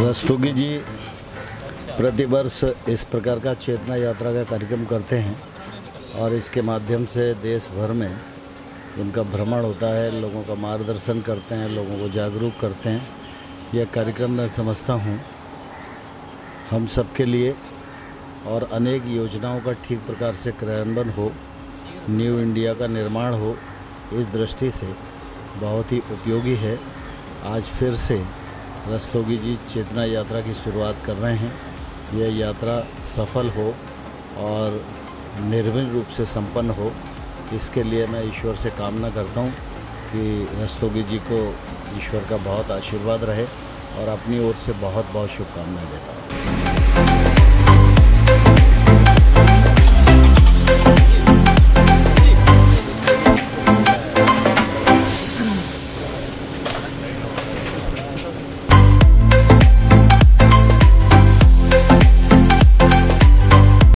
रस्तोगी जी प्रतिवर्ष इस प्रकार का चेतना यात्रा का कार्यक्रम करते हैं और इसके माध्यम से देश भर में उनका भ्रमण होता है, लोगों का मार्गदर्शन करते हैं, लोगों को जागरूक करते हैं। यह कार्यक्रम मैं समझता हूँ हम सबके लिए और अनेक योजनाओं का ठीक प्रकार से क्रियान्वयन हो, न्यू इंडिया का निर्माण हो, इस दृष्टि से बहुत ही उपयोगी है। आज फिर से रस्तोगी जी चेतना यात्रा की शुरुआत कर रहे हैं। यह यात्रा सफल हो और निर्विघ्न रूप से संपन्न हो। इसके लिए मैं ईश्वर से कामना करता हूँ कि रस्तोगी जी को ईश्वर का बहुत आशीर्वाद रहे और अपनी ओर से बहुत बहुत शुभकामनाएँ देता हूँ।